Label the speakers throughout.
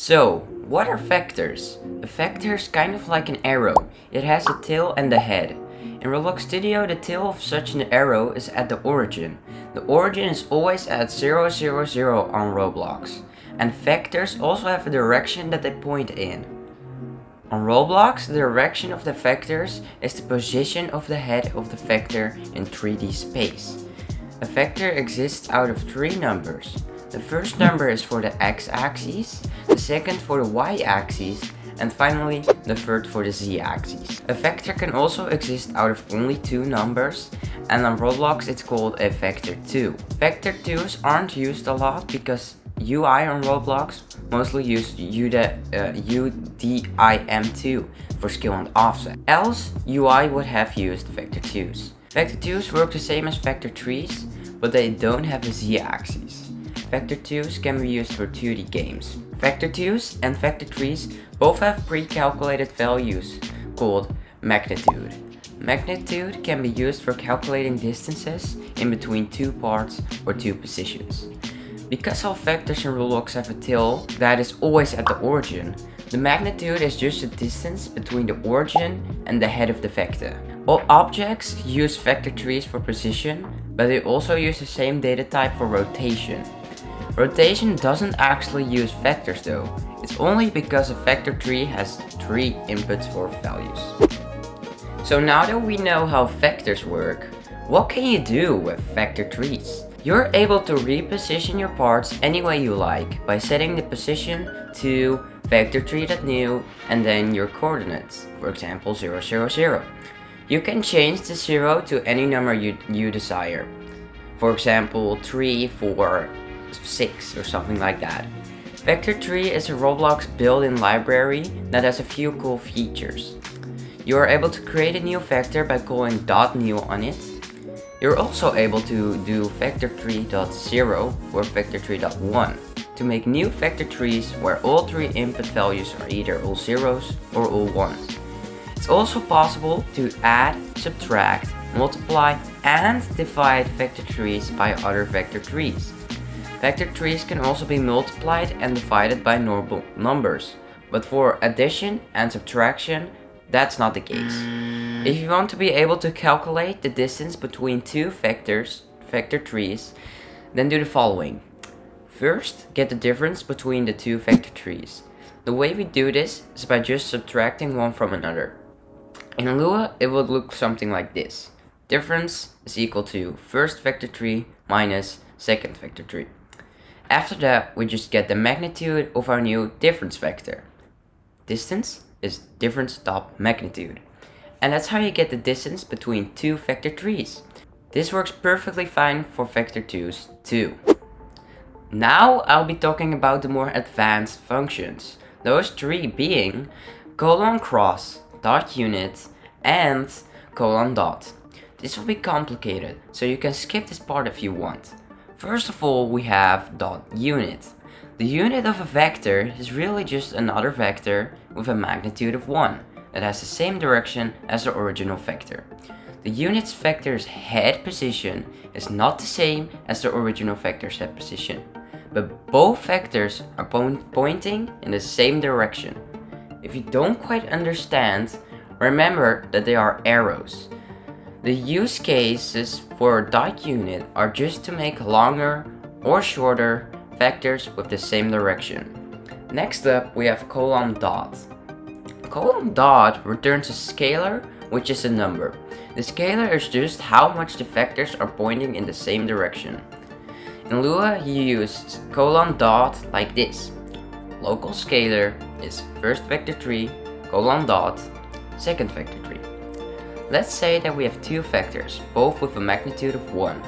Speaker 1: So, what are vectors? A vector is kind of like an arrow. It has a tail and a head. In Roblox Studio, the tail of such an arrow is at the origin. The origin is always at 000 on Roblox. And vectors also have a direction that they point in. On Roblox, the direction of the vectors is the position of the head of the vector in 3D space. A vector exists out of three numbers. The first number is for the x-axis, the second for the y-axis, and finally the third for the z-axis. A vector can also exist out of only two numbers, and on Roblox it's called a vector 2. Vector 2s aren't used a lot because UI on Roblox mostly use UDIM2 uh, for scale and offset. Else, UI would have used vector 2s. Vector 2s work the same as vector 3s, but they don't have a z-axis. Vector 2s can be used for 2D games. Vector 2s and Vector 3s both have pre-calculated values called magnitude. Magnitude can be used for calculating distances in between two parts or two positions. Because all vectors in Roblox have a tail that is always at the origin, the magnitude is just the distance between the origin and the head of the vector. All objects use vector 3s for position, but they also use the same data type for rotation. Rotation doesn't actually use vectors though. It's only because a vector 3 has three inputs for values. So now that we know how vectors work, what can you do with vector 3s? You're able to reposition your parts any way you like by setting the position to vector3.new and then your coordinates, for example 000. You can change the 0 to any number you, you desire. For example 3, 4, 6 or something like that. Vector3 is a Roblox built-in library that has a few cool features. You are able to create a new vector by calling dot .new on it. You're also able to do vector3.0 or vector3.1 to make new vector 3s where all three input values are either all zeros or all ones. It's also possible to add, subtract, multiply, and divide vector 3s by other vector 3s. Vector 3s can also be multiplied and divided by normal numbers, but for addition and subtraction, that's not the case. If you want to be able to calculate the distance between two vectors, vector 3s, then do the following. First, get the difference between the two vector 3s. The way we do this is by just subtracting one from another. In Lua, it would look something like this. Difference is equal to first vector 3 minus second vector 3. After that, we just get the magnitude of our new difference vector. Distance is difference dot magnitude. And that's how you get the distance between two vector 3s. This works perfectly fine for vector 2's too. Now I'll be talking about the more advanced functions. Those three being colon cross, dot unit, and colon dot. This will be complicated, so you can skip this part if you want. First of all, we have dot unit. The unit of a vector is really just another vector with a magnitude of 1 that has the same direction as the original vector. The unit's vector's head position is not the same as the original vector's head position, but both vectors are po pointing in the same direction. If you don't quite understand, remember that they are arrows. The use cases for a dot unit are just to make longer or shorter vectors with the same direction. Next up, we have colon dot. Colon dot returns a scalar, which is a number. The scalar is just how much the vectors are pointing in the same direction. In Lua, you use colon dot like this. Local scalar is first vector 3, colon dot, second vector 3. Let's say that we have two vectors, both with a magnitude of 1.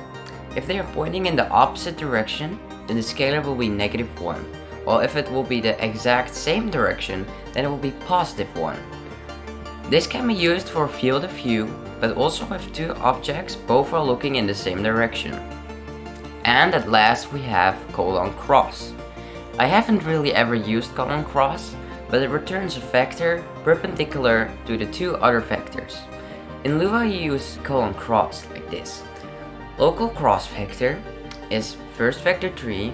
Speaker 1: If they are pointing in the opposite direction, then the scalar will be negative 1, while if it will be the exact same direction, then it will be positive 1. This can be used for field of view, but also with two objects both are looking in the same direction. And at last we have colon cross. I haven't really ever used colon cross, but it returns a vector perpendicular to the two other vectors. In Lua you use colon cross like this. Local cross vector is first vector 3,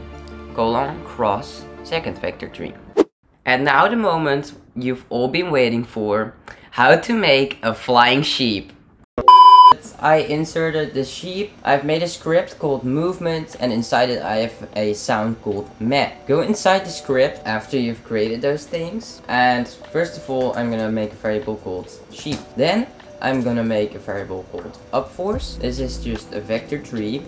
Speaker 1: colon cross, second vector 3. And now the moment you've all been waiting for, how to make a flying sheep. I inserted the sheep, I've made a script called movement and inside it I have a sound called meh. Go inside the script after you've created those things and first of all I'm gonna make a variable called sheep. Then I'm gonna make a variable called upforce. This is just a vector 3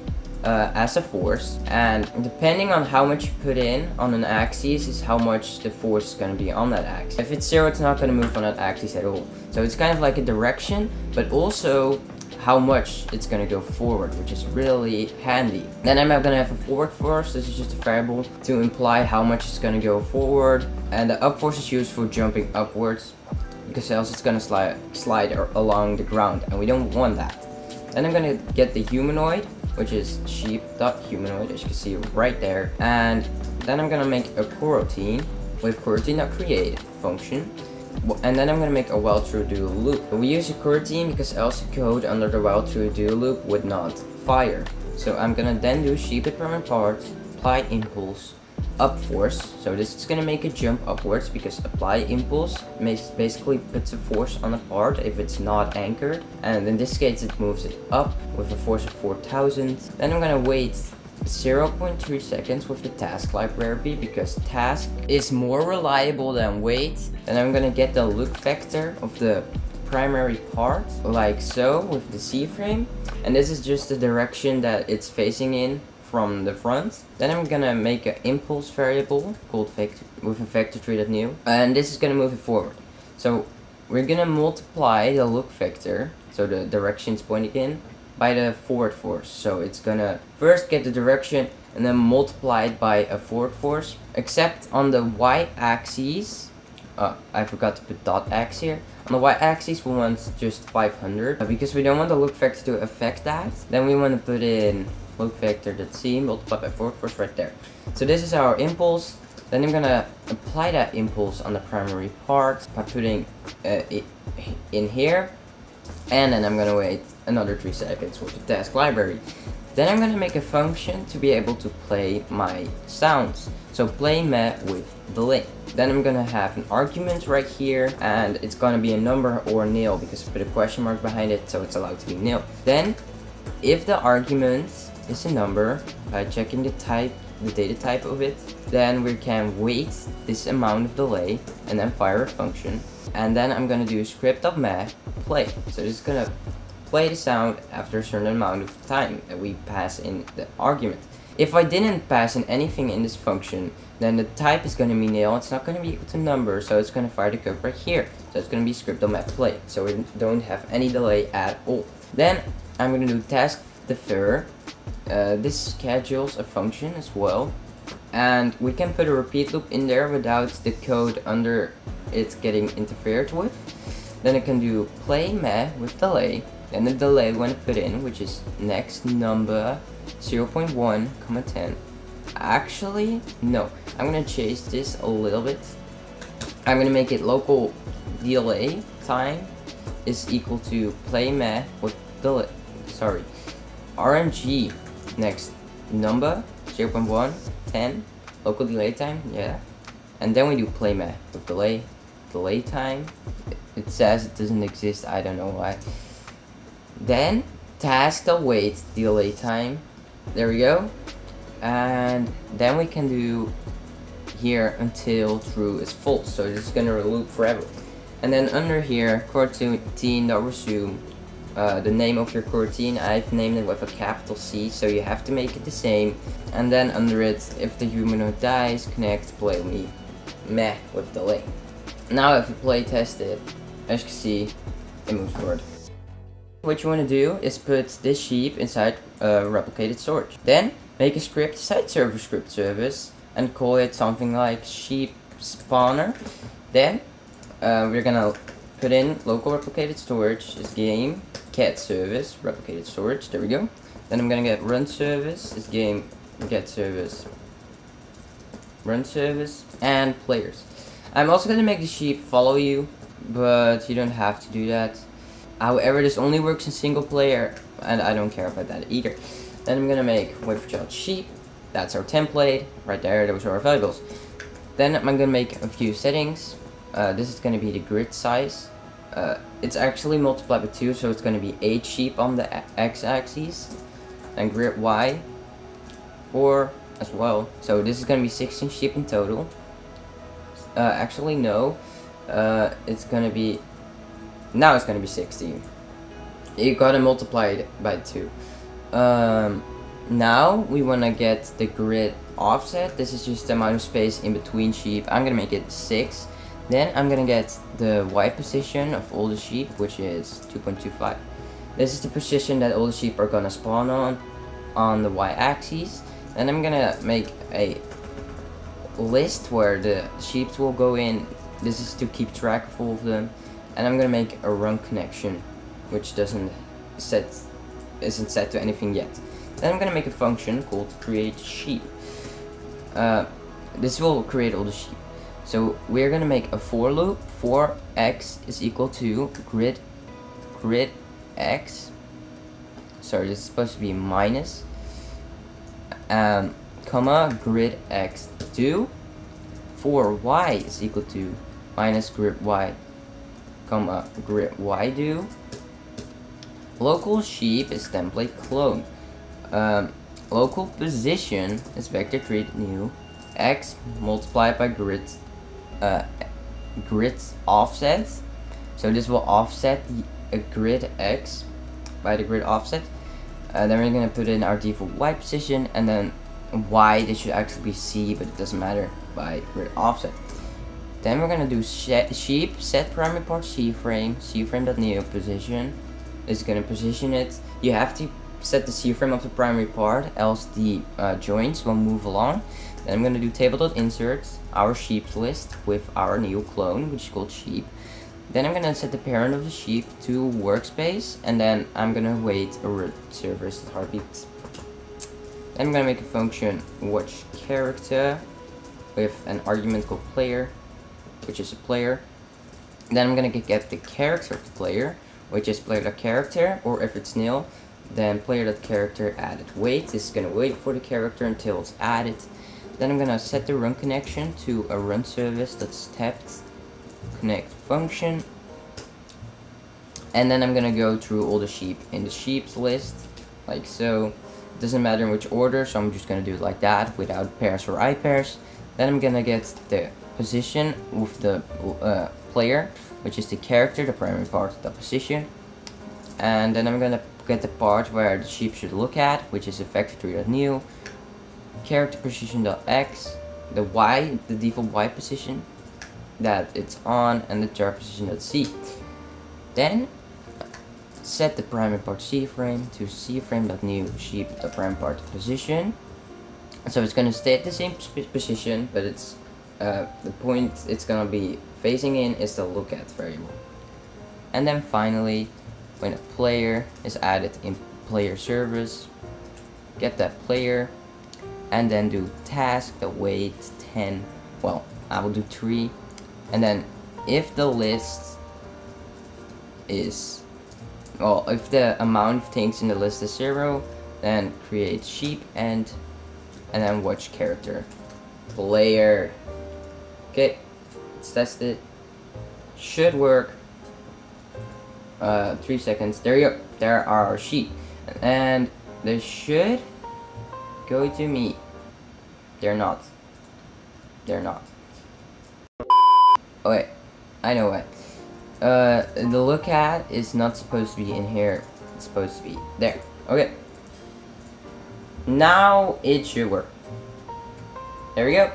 Speaker 1: uh, as a force and depending on how much you put in on an axis is how much the force is going to be on that axis. If it's zero it's not going to move on that axis at all. So it's kind of like a direction but also how much it's going to go forward which is really handy. Then I'm going to have a forward force, this is just a variable to imply how much it's going to go forward and the up force is used for jumping upwards because else it's to slide, slide along the ground and we don't want that. Then I'm to get the humanoid which is sheep.humanoid as you can see right there. And then I'm gonna make a coroutine with coroutine.create function. And then I'm gonna make a while true do loop. We use a coroutine because else code under the while true do loop would not fire. So I'm gonna then do sheep with permanent part, apply impulse, up force. So this is gonna make it jump upwards because apply impulse basically puts a force on a part if it's not anchored. And in this case it moves it up with a force of 4000. Then I'm gonna wait 0.3 seconds with the task library because task is more reliable than wait. And I'm gonna get the look vector of the primary part like so with the C frame and this is just the direction that it's facing in from the front. Then I'm gonna make an impulse variable called vector with a vector 3 that new, and this is gonna move it forward. So we're gonna multiply the look vector, so the directions pointing in, by the forward force. So it's gonna first get the direction and then multiply it by a forward force. Except on the y-axis, uh, I forgot to put dot x here. On the y-axis we want just 500 because we don't want the look vector to affect that. Then we want to put in look vector dot c multiplied by forward force right there. So this is our impulse. Then I'm gonna apply that impulse on the primary part by putting uh, it in here. And then I'm gonna wait another 3 seconds with the task library. Then I'm gonna make a function to be able to play my sounds. So play meh with delay. Then I'm gonna have an argument right here and it's gonna be a number or nil because I put a question mark behind it so it's allowed to be nil. Then if the argument is a number by checking the type, the data type of it. Then we can wait this amount of delay and then fire a function. And then I'm gonna do script of meh play. So this is gonna play the sound after a certain amount of time that we pass in the argument. If I didn't pass in anything in this function, then the type is going to be nil, it's not going to be equal to number, so it's going to fire the code right here. So it's going to be script of meh play, so we don't have any delay at all. Then I'm going to do task defer uh, this schedules a function as well. And we can put a repeat loop in there without the code under it getting interfered with. Then I can do play meh with delay then the delay when I put in which is next number 0.1 comma 10 actually no. I'm gonna change this a little bit. I'm gonna make it local delay time is equal to play meh with delay sorry RNG next. Number 0 0.1 10 local delay time yeah. And then we do play meh with delay delay time it says it doesn't exist. I don't know why. Then task await delay time. There we go. And then we can do here until true is false. So it's gonna loop forever. And then under here coroutine.resume uh, the name of your coroutine. I've named it with a capital C, so you have to make it the same. And then under it, if the humanoid dies, connect play me meh with delay. Now if you play test it, as you can see, it moves forward. What you want to do is put this sheep inside a replicated storage. Then make a script site server script service and call it something like sheep spawner. Then uh, we're gonna put in local replicated storage is game cat service, replicated storage, there we go. Then I'm gonna get run service, is game get service, run service, and players. I'm also gonna make the sheep follow you, but you don't have to do that. However, this only works in single player, and I don't care about that either. Then I'm gonna make wait for child sheep. That's our template right there. Those are our variables. then I'm gonna make a few settings. Uh, this is gonna be the grid size. Uh, it's actually multiplied by 2, so it's gonna be 8 sheep on the x-axis. And grid y, 4 as well. So this is gonna be 16 sheep in total. Uh, actually, no. Uh, it's gonna be... Now it's gonna be 16. You gotta multiply it by 2. Um, now we wanna get the grid offset. This is just the amount of space in between sheep. I'm gonna make it 6. Then I'm gonna get the Y position of all the sheep, which is 2.25. This is the position that all the sheep are gonna spawn on, on the Y axis. And I'm gonna make a list where the sheep will go in. This is to keep track of all of them. And I'm gonna make a run connection, which doesn't set, isn't set to anything yet. Then I'm gonna make a function called create sheep. Uh, this will create all the sheep. So we're gonna make a for loop. For x is equal to grid grid x. Sorry, this is supposed to be minus um, comma grid x. Do for y is equal to minus grid y comma grid y do. Local sheep is template clone. Um, local position is vector create new x multiplied by grid uh, grid offset so this will offset the grid x by the grid offset. Uh, then we're gonna put in our default y position and then y this should actually be c but it doesn't matter by grid offset. Then we're gonna do sheep set primary part c frame c frame.new position is gonna position it. You have to set the C-frame of the primary part, else the uh, joints will move along. Then I'm going to do table.insert, our sheep list with our new clone, which is called sheep. Then I'm going to set the parent of the sheep to workspace, and then I'm going to wait a server's heartbeat. Then I'm going to make a function watch character with an argument called player, which is a player. Then I'm going to get the character of the player, which is player.character, or if it's nil, then player.character added wait. This is gonna wait for the character until it's added. Then I'm gonna set the run connection to a run service that's tapped connect function. And then I'm gonna go through all the sheep in the sheep's list, like so. It doesn't matter in which order, so I'm just gonna do it like that without pairs or I pairs. Then I'm gonna get the position with the uh, player, which is the character, the primary part of the position. And then I'm gonna get the part where the sheep should look at, which is vector3.new, character position.x, the y, the default y position that it's on, and the char position.c. Then set the primary part C frame to C frame.new sheep the primary part position. So it's gonna stay at the same position, but it's uh, the point it's gonna be facing in is the look at variable. And then finally, when a player is added in player service, get that player, and then do task the weight 10, well, I will do 3, and then if the list is, well, if the amount of things in the list is 0, then create sheep and, and then watch character. Player. Okay, let's test it. Should work uh, three seconds. There you go. There are our sheep. And they should go to me. They're not. They're not. Oh wait. I know what. Uh, the look at is not supposed to be in here. It's supposed to be there. Okay. Now it should work. There we go.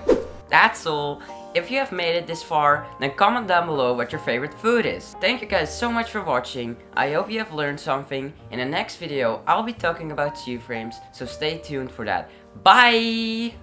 Speaker 2: That's all. If you have made it this far, then comment down below what your favorite food is. Thank you guys so much for watching. I hope you have learned something. In the next video, I'll be talking about C-frames, so stay tuned for that. Bye!